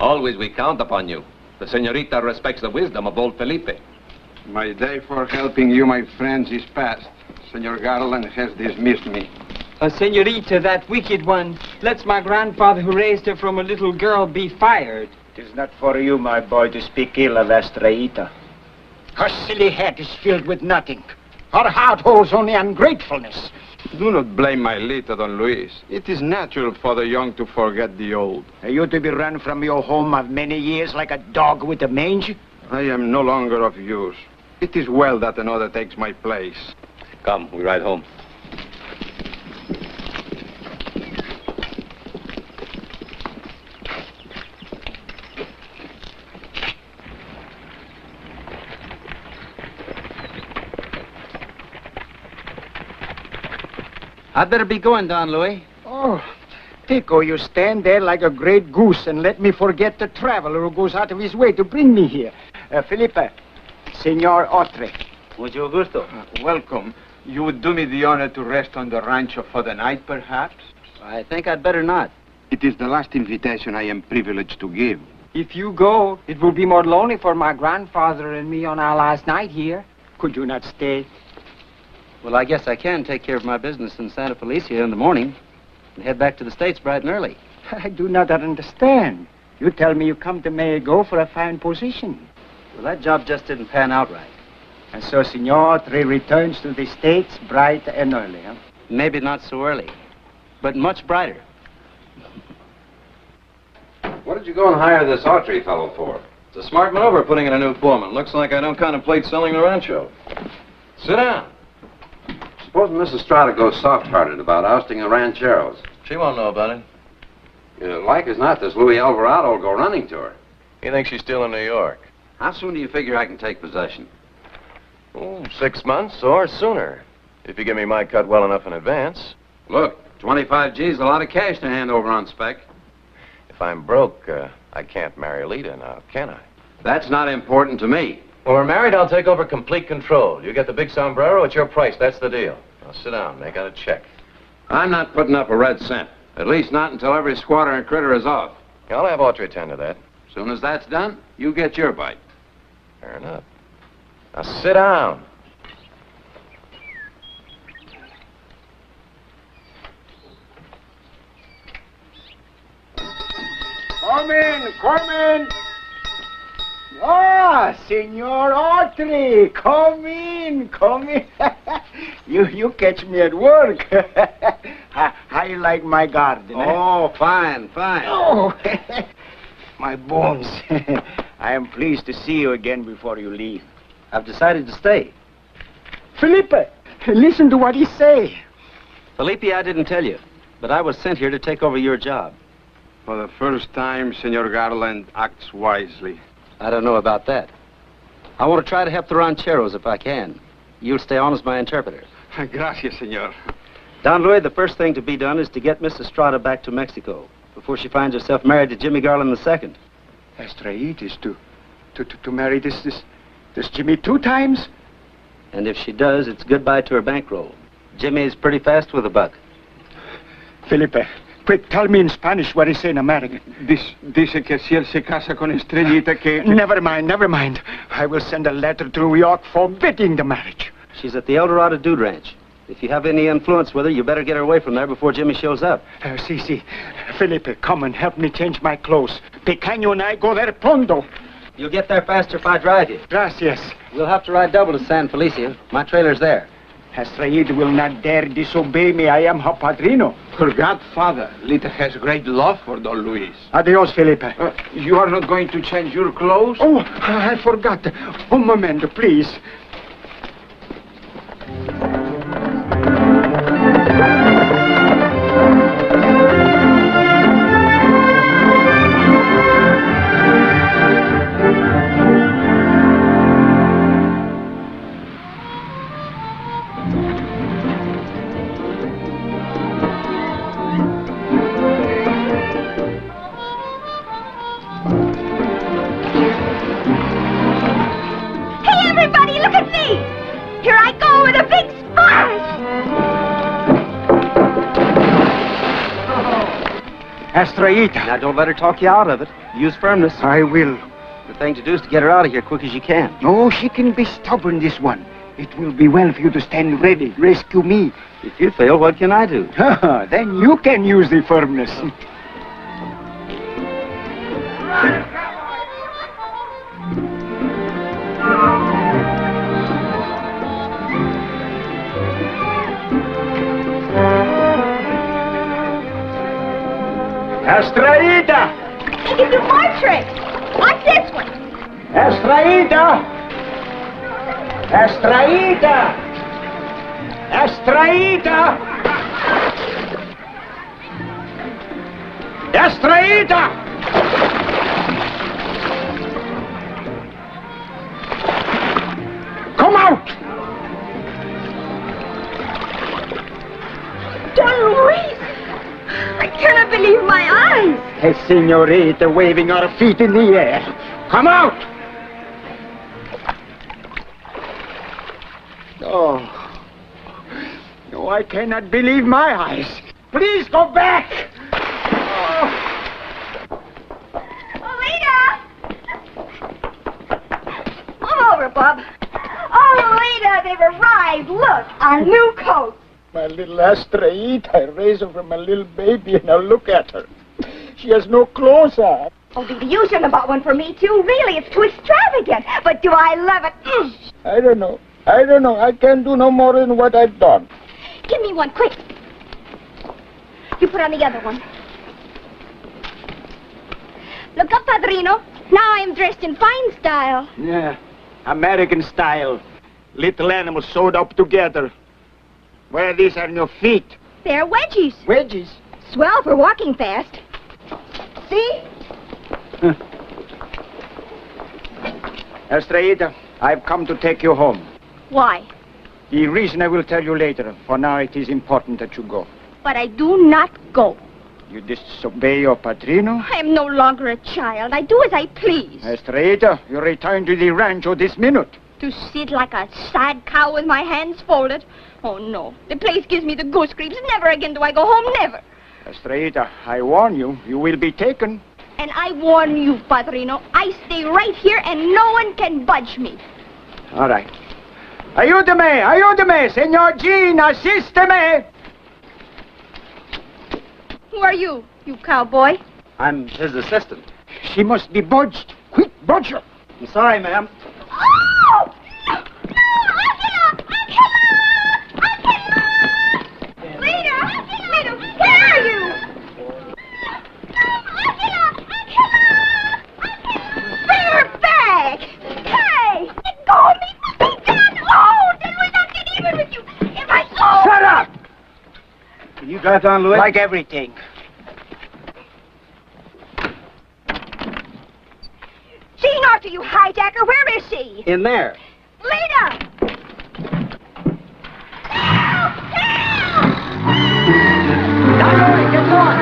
Always we count upon you. The senorita respects the wisdom of old Felipe. My day for helping you, my friends, is past. Senor Garland has dismissed me. Uh, senorita, that wicked one, lets my grandfather who raised her from a little girl be fired. It is not for you, my boy, to speak ill of Estraita. Her silly head is filled with nothing. Her heart holds only ungratefulness. Do not blame my Lita, Don Luis. It is natural for the young to forget the old. Are you to be run from your home of many years like a dog with a mange? I am no longer of use. It is well that another takes my place. Come, we ride home. I'd better be going, Don Louis. Oh, Pico, you stand there like a great goose and let me forget the traveler who goes out of his way to bring me here. Uh, Felipe, Senor Autry. Mucho gusto. Uh, welcome. You would do me the honor to rest on the rancho for the night, perhaps? I think I'd better not. It is the last invitation I am privileged to give. If you go, it will be more lonely for my grandfather and me on our last night here. Could you not stay? Well, I guess I can take care of my business in Santa Felicia in the morning and head back to the States bright and early. I do not understand. You tell me you come to Mexico for a fine position. Well, that job just didn't pan out right. And so Senor Autry returns to the States bright and early, huh? Maybe not so early, but much brighter. What did you go and hire this Autry fellow for? It's a smart maneuver putting in a new foreman. Looks like I don't contemplate selling the rancho. Sit down. Suppose Mrs. Strata goes soft-hearted about ousting the rancheros. She won't know about it. You know, like as not, this Louis Alvarado will go running to her. He thinks she's still in New York. How soon do you figure I can take possession? Oh, six months or sooner. If you give me my cut well enough in advance. Look, 25 G's a lot of cash to hand over on spec. If I'm broke, uh, I can't marry Lita now, can I? That's not important to me. When we're married, I'll take over complete control. You get the big sombrero at your price. That's the deal. Now sit down. Make out a check. I'm not putting up a red cent. At least not until every squatter and critter is off. I'll have Autry attend to that. As soon as that's done, you get your bite. Fair enough. Now sit down. Come in, come in. Ah, Senor Autry, come in, come in. you, you catch me at work. how, how you like my garden? eh? Oh, fine, fine. Oh, my bones. I am pleased to see you again before you leave. I've decided to stay. Felipe, listen to what he say. Felipe, I didn't tell you, but I was sent here to take over your job. For the first time, Senor Garland acts wisely. I don't know about that. I want to try to help the rancheros if I can. You'll stay on as my interpreter. Gracias, senor. Don Luis, the first thing to be done is to get Miss Estrada back to Mexico before she finds herself married to Jimmy Garland II. Estraitis to, to, to, to marry this, this, this Jimmy two times? And if she does, it's goodbye to her bankroll. Jimmy's pretty fast with a buck. Felipe, quick, tell me in Spanish what he say in American. Dice, dice que si él se casa con Estrellita que... Never mind, never mind. I will send a letter to New York forbidding the marriage. She's at the Eldorado Dude Ranch. If you have any influence with her, you better get her away from there before Jimmy shows up. Uh, si, si. Felipe, come and help me change my clothes. Pequeño and I go there pronto. You'll get there faster if I drive you. Gracias. We'll have to ride double to San Felicia. My trailer's there. Estrellita will not dare disobey me. I am her padrino. Her godfather, Lita has great love for Don Luis. Adios, Felipe. Uh, you are not going to change your clothes? Oh, I forgot. Un momento, please. Estraita. Now, don't let her talk you out of it. Use firmness. I will. The thing to do is to get her out of here quick as you can. No, she can be stubborn, this one. It will be well for you to stand ready. Rescue me. If you fail, what can I do? then you can use the firmness. Estraida! He can do more tricks. Like this one. Estraida! Estraida! Estraida! Estraida! Senorita waving her feet in the air. Come out! Oh. No, I cannot believe my eyes. Please go back! Oh. Alita! Come over, Bub. Oh, Alita, they've arrived. Look, our new coat. My little Estraita, I raised her from a little baby, and now look at her. She has no clothes on. Oh, Didi, you shouldn't have bought one for me, too. Really, it's too extravagant. But do I love it? Mm. I don't know. I don't know. I can't do no more than what I've done. Give me one, quick. You put on the other one. Look up, Padrino. Now I am dressed in fine style. Yeah, American style. Little animals sewed up together. Where these on your feet? They're wedgies. Wedges. Swell for walking fast. See? Hmm. Estraida, I've come to take you home. Why? The reason I will tell you later. For now, it is important that you go. But I do not go. You disobey your padrino? I am no longer a child. I do as I please. Estraida, you return to the rancho this minute. To sit like a sad cow with my hands folded? Oh, no. The place gives me the goose creeps. Never again do I go home. Never. Estraida, I warn you, you will be taken. And I warn you, Padrino, I stay right here and no one can budge me. All right. Ayúdame, ayúdame, Senor Gene, assísteme. Who are you, you cowboy? I'm his assistant. She must be budged. Quick, budge her. I'm sorry, ma'am. Ah! Oh! No! No! Angela! Angela! Angela! Lita! Lita, where are you? Angela! Angela! Bring her back! Hey! Let go of me! Be done! Oh! Then we'll not get even with you! If I... Oh! Shut up! Can you drive down, Louis? Like everything. Gene after you, hijacker! Where is she? In there. Lita! Help! Help! Now, get lost.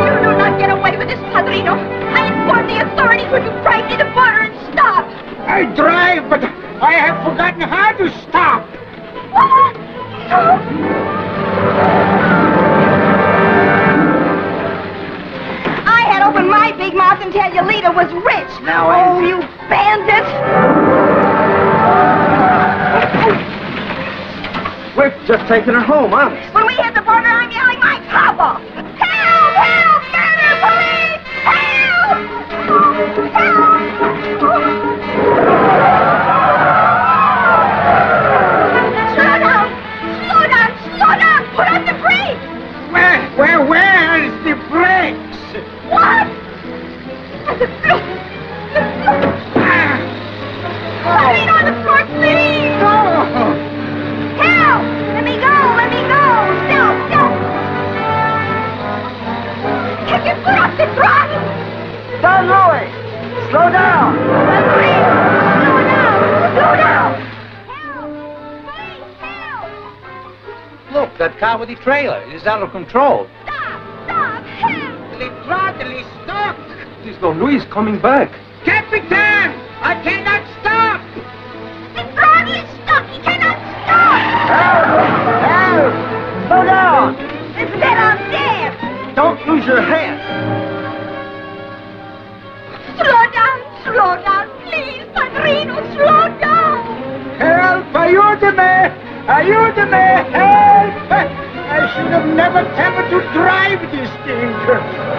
You do not get away with this, Padrino. I informed the authorities when you dragged me to border and stop. I drive, but I have forgotten how to stop. What? No. Big mouth and tell you Lita was rich. Now, oh, you bandit! We're just taking her home, honest. When we Take your foot off the throttle! Don Louis, slow down. Please! Slow down! Slow down! Help! Please, help! Look, that car with the trailer is out of control. Stop! Stop! Help! The throttle is stuck. This Don Luis coming back. Capitan, I cannot stop. The throttle is stuck! He cannot stop! Help! Help! Slow down. It's dead on there! Don't lose your hand. Aiutami!